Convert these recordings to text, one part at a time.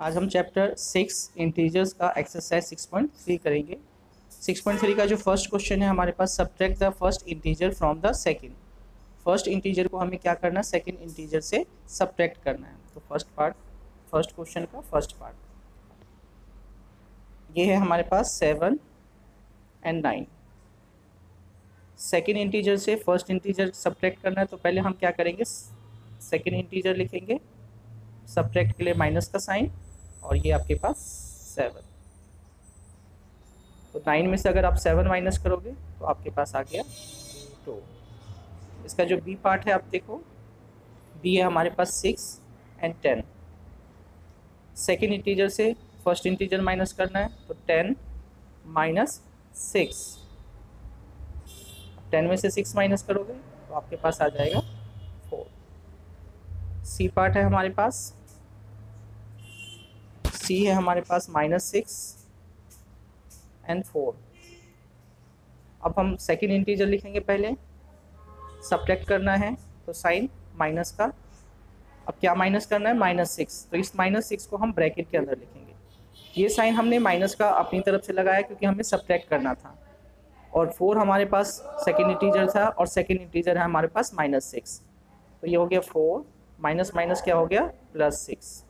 आज हम chapter six integers का एक्सरसाइज सिक्स पॉइंट थ्री करेंगे। सिक्स पॉइंट थ्री का जो फ़र्स्ट क्वेश्चन है, हमारे पास subtract the first integer from the second first integer को हमें क्या करना है? सेकेंड इंटीजर से सब्ट्रैक्ट करना है। तो फ़र्स्ट पार्ट फ़र्स्ट क्वेश्चन का फ़र्स्ट पार्ट ये है हमारे पास seven and nine second integer से फ़र्स्ट इंटीजर सब्ट्रैक्ट करना है तो पहले हम क्या करेंगे? सेकेंड इंटीजर लिखेंगे। सब्ट्रैक्ट के लिए माइनस का साइन और ये आपके पास सेवन तो नाइन में से अगर आप सेवन माइनस करोगे तो आपके पास आ गया टू इसका जो बी पार्ट है, आप देखो बी है हमारे पास six and ten second integer से फ़र्स्ट इंटीजर माइनस करना है तो टेन माइनस सिक्स टेन में से सिक्स माइनस करोगे तो आपके पास आ जाएगा फोर सी पार्ट है हमारे पास सी है हमारे पास माइनस सिक्स एंड फोर अब हम सेकेंड इंटीजर लिखेंगे पहले। सब्ट्रैक्ट करना है तो साइन माइनस का। अब क्या माइनस करना है? माइनस सिक्स तो इस माइनस सिक्स को हम ब्रैकेट के अंदर लिखेंगे। ये साइन हमने माइनस का अपनी तरफ़ से लगाया क्योंकि हमें सब्ट्रैक्ट करना था। और फोर हमारे पास सेकेंड इंटीजर था और सेकेंड इंटीजर है हमारे पास माइनस सिक्स तो ये हो गया फोर माइनस माइनस क्या हो गया? प्लस सिक्स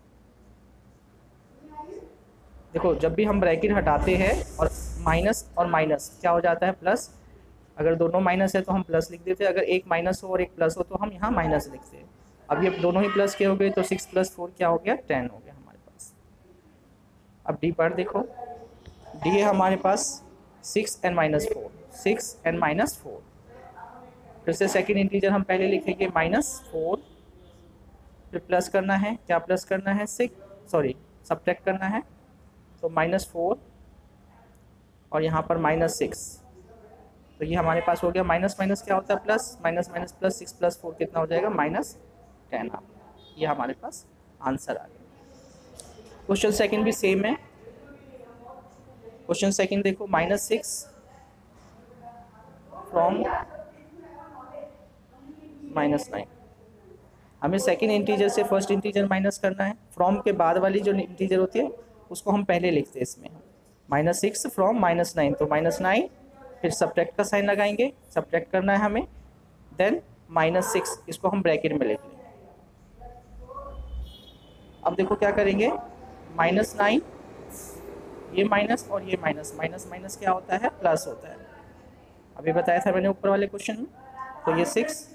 देखो, जब भी हम ब्रैकेट हटाते हैं और माइनस और माइनस, क्या हो जाता है प्लस? अगर दोनों माइनस है तो हम प्लस लिख देते हैं। अगर एक माइनस हो और एक प्लस हो तो हम यहाँ माइनस लिखते हैं। अब ये दोनों ही प्लस के हो गए तो सिक्स प्लस फोर क्या हो गया? टेन हो गया हमारे पास। अब डी पर देखो। डी है हमारे पास six and minus four. Six and minus four. फिर से सेकेंड इंटीजर हम पहले लिखेंगे माइनस फोर। फिर प्लस करना है। क्या प्लस करना है? सिक्स। सॉरी सब्ट्रैक्ट करना है। तो माइनस फोर और यहाँ पर माइनस सिक्स तो ये हमारे पास हो गया माइनस माइनस क्या होता है plus minus minus plus six plus four कितना हो जाएगा? माइनस टेन आ ये हमारे पास आंसर आ गया। क्वेश्चन सेकंड भी सेम है। क्वेश्चन सेकंड देखो minus six from minus nine हमें सेकेंड इंटीजर से फ़र्स्ट इंटीजर माइनस करना है। फ्रॉम के बाद वाली जो इंटीजर होती है उसको हम पहले लिखते हैं इसमें। Minus six from minus nine तो माइनस नाइन फिर सब्ट्रैक्ट का साइन लगाएँगे सब्ट्रैक्ट करना है हमें देन माइनस सिक्स इसको हम ब्रैकेट में लिख लेंगे। अब देखो क्या करेंगे माइनस नाइन ये माइनस और ये माइनस माइनस माइनस क्या होता है प्लस होता है। अभी बताया था मैंने ऊपर वाले क्वेश्चन में तो ये सिक्स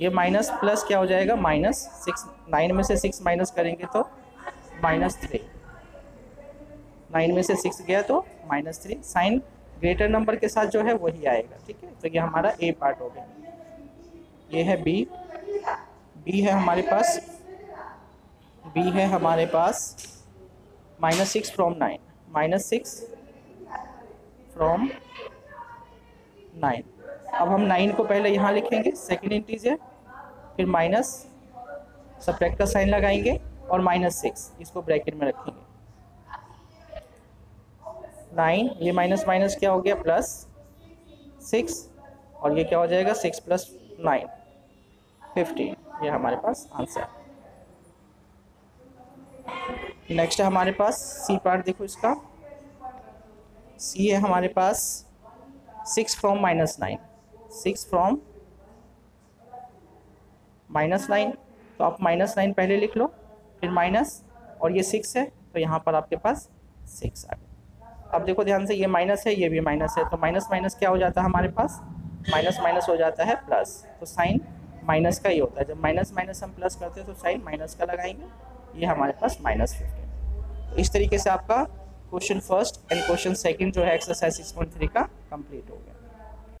ये माइनस प्लस क्या हो जाएगा माइनस सिक्स नाइन में से सिक्स माइनस करेंगे तो माइनस थ्री नाइन में से सिक्स गया तो minus three sign greater number के साथ जो है वही आएगा, ठीक है? तो ये हमारा ए पार्ट हो गया। ये है बी बी है हमारे पास बी है हमारे पास minus six from nine minus six from nine अब हम नाइन को पहले यहाँ लिखेंगे सेकेंड इंटीजर फिर माइनस सब्ट्रैक्ट का साइन लगाएँगे। और माइनस सिक्स इसको ब्रैकेट में रखेंगे। नाइन ये माइनस माइनस क्या हो गया? प्लस सिक्स और ये क्या हो जाएगा? सिक्स प्लस नाइन फिफ्टीन ये हमारे पास आंसर नेक्स्ट है हमारे पास सी पार्ट देखो इसका। सी है हमारे पास six from minus nine six from minus nine तो आप माइनस नाइन पहले लिख लो। फिर माइनस और ये सिक्स है तो यहाँ पर आपके पास सिक्स आ गया। अब देखो ध्यान से, ये माइनस है, ये भी माइनस है तो माइनस माइनस क्या हो जाता है हमारे पास? माइनस माइनस हो जाता है प्लस तो साइन माइनस का ही होता है। जब माइनस माइनस हम प्लस करते हैं तो साइन माइनस का लगाएँगे, ये हमारे पास माइनस फिफ्टीन इस तरीके से आपका question first and question second जो है एक्सरसाइज सिक्स पॉइंट थ्री का कंप्लीट हो गया।